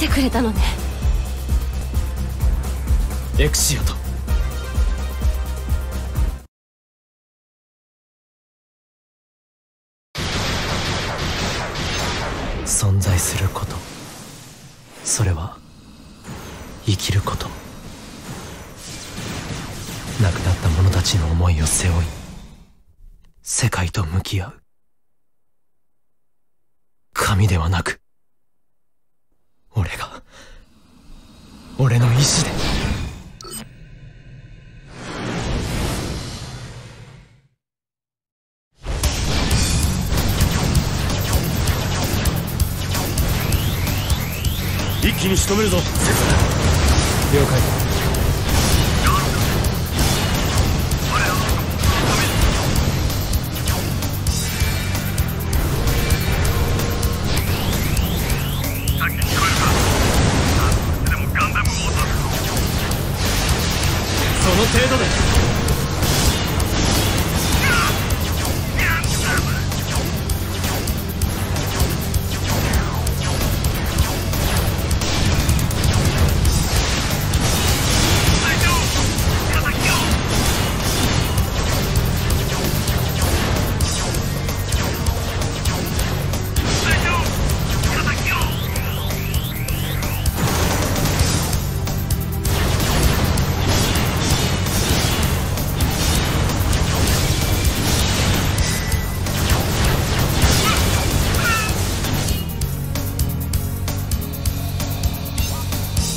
てくれたのね。エクシアと。存在すること。それは生きること。亡くなった者たちの思いを背負い世界と向き合う。神ではなく俺が俺の意志で。一気に仕留めるぞ。了解程度で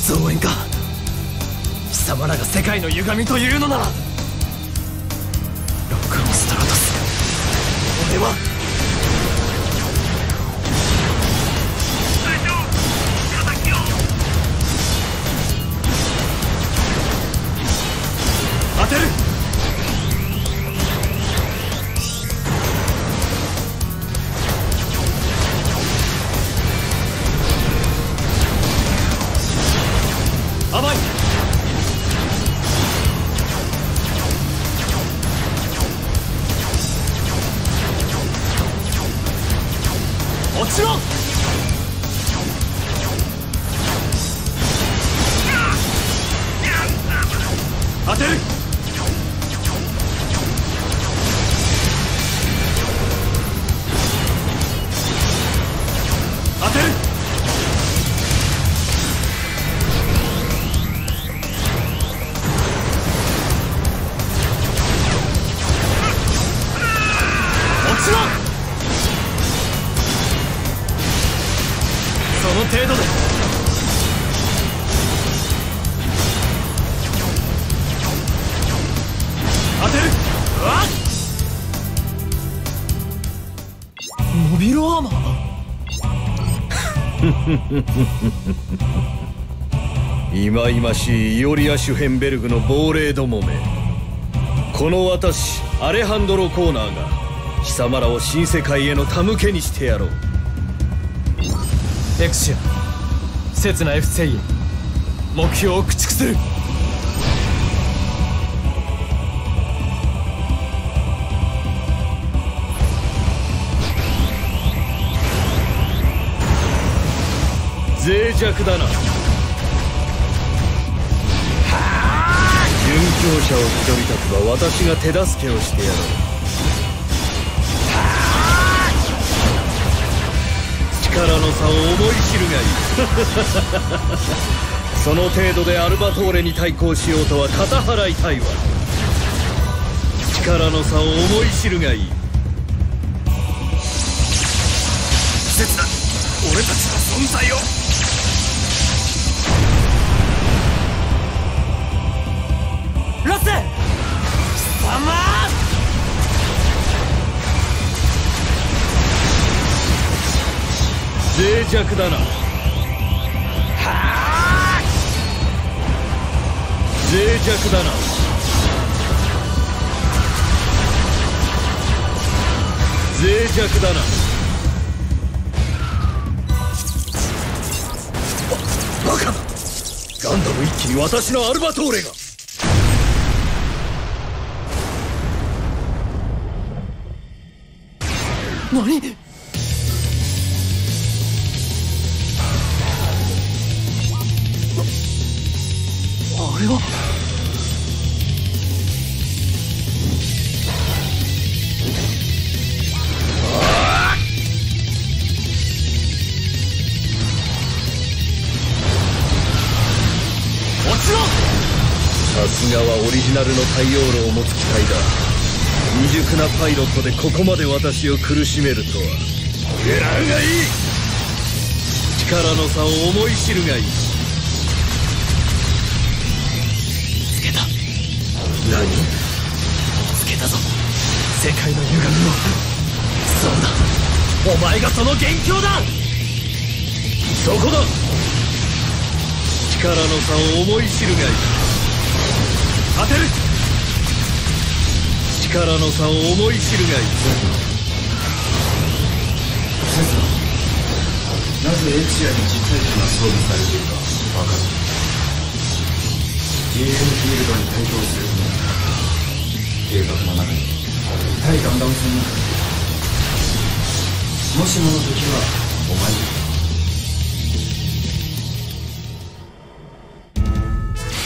貴様らが世界の歪みというのならロックオンストラトス俺はいまいましいイオリア・シュヘンベルグの亡霊どもめ。この私アレハンドロ・コーナーが貴様らを新世界への手向けにしてやろう。エクシア刹那 F セイエ目標を駆逐する。脆弱だな。殉教者を気取り立てば私が手助けをしてやろう力の差を思い知るがいい。その程度でアルバトーレに対抗しようとは肩払いたいわ。力の差を思い知るがいい。刹那俺たちの存在を。弱だな。はあ。脆弱だな。脆弱だな。バカガンダム一気に私のアルバトーレが。何？れは。落ちろさすがはオリジナルの太陽炉を持つ機体だ。未熟なパイロットでここまで私を苦しめるとは。ゲラウがいい。力の差を思い知るがいい。何？つけたぞ。世界の歪みを。そうだ。お前がその元凶だ。そこだ？力の差を思い知るがいい。当てる。力の差を思い知るがいい。なぜエチアに実体機が装備されているか分かる。EM フィールドに対抗する。計画の中に対ガンダム戦もしもの時はお前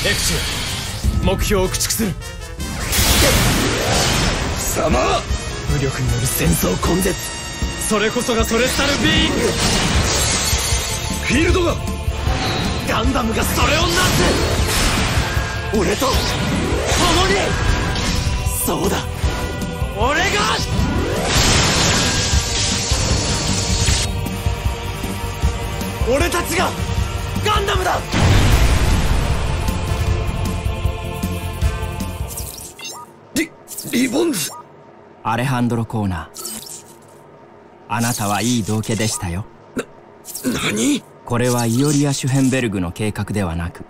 だエクシア目標を駆逐する貴様武力による戦争根絶それこそがソレスタルビーイングフィールドがガンダムがそれをなす俺と共に。そうだ。俺が。俺たちが。ガンダムだ。リリボンズ。アレハンドロ・コーナー。あなたはいい道家でしたよ。何？これはイオリア・シュヘンベルグの計画ではなく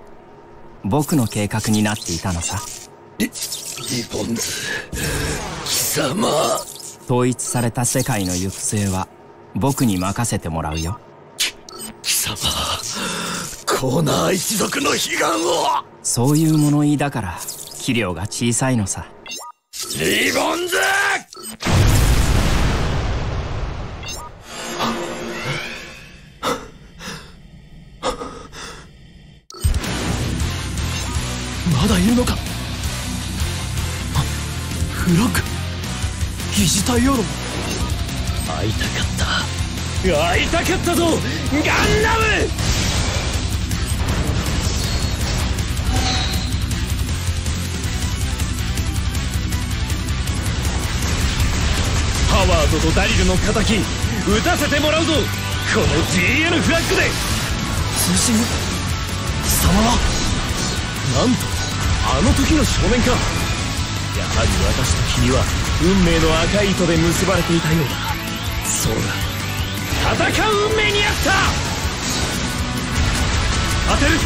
僕の計画になっていたのさ。リリボンズ貴様。統一された世界の行く末は僕に任せてもらうよ。貴様コーナー一族の悲願を。そういう物言いだから器量が小さいのさ。リボンズ。まだいるのか？あフラッグ疑似太陽炉会いたかった。会いたかったぞ。ガンダム。パワードとダリルの敵撃たせてもらうぞ。この GN フラッグで。通信？貴様は？なんとあの時の少年かやはり私と君は運命の赤い糸で結ばれていたようだ。そうだ。戦う運命にあった。当てる。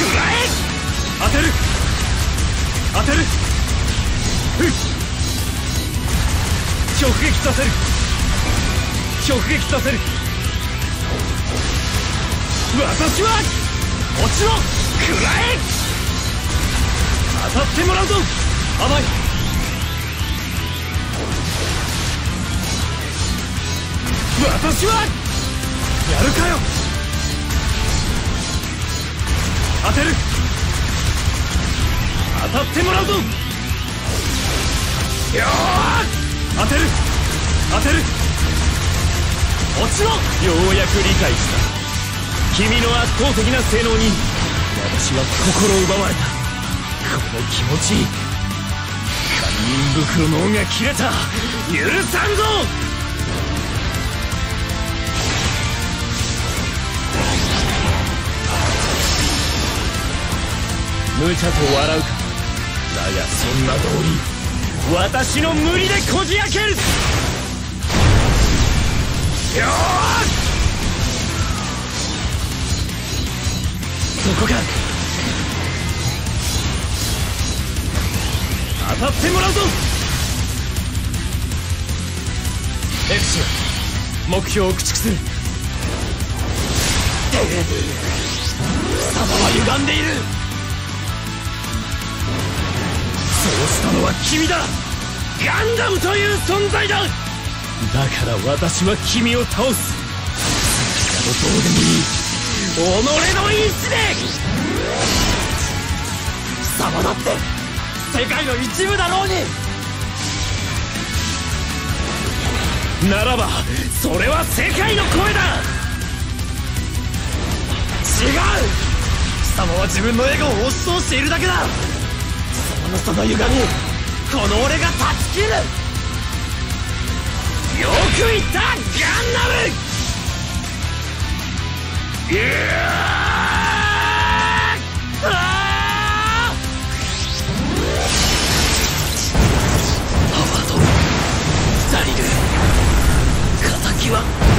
食らえ。当てる。当てる。ふっ。直撃させる。直撃させる。私は落ちろ食らえ当たってもらうぞ。甘い。私はやるかよ。当てる。当たってもらうぞ。よー当てる。当てる。落ちろ。ようやく理解した。君の圧倒的な性能に私は心奪われた。の気持ち堪忍袋の尾が切れた。許さんぞ！無茶と笑うか。だがそんな道理私の無理でこじ開ける。よーそこか。当たってもらうぞ。エクシア目標を駆逐する。貴様は歪んでいる。そうしたのは君だ。ガンダムという存在だ。だから私は君を倒す。なのどうでもいい。己の意志で。様だって。世界の一部だろうに。ならばそれは世界の声だ。違う。貴様は自分のエゴを押し通しているだけだ。貴様のその歪みこの俺が断ち切る。よく言った。ガンダム。いや வா